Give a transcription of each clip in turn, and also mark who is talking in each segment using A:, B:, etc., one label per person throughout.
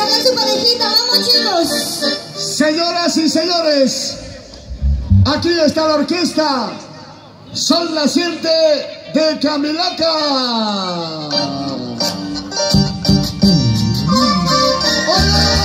A: sacar su parejita, vamos chicos.
B: Señoras y señores, aquí está la orquesta. Sol naciente de Camilaca. ¡Oye!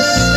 C: us.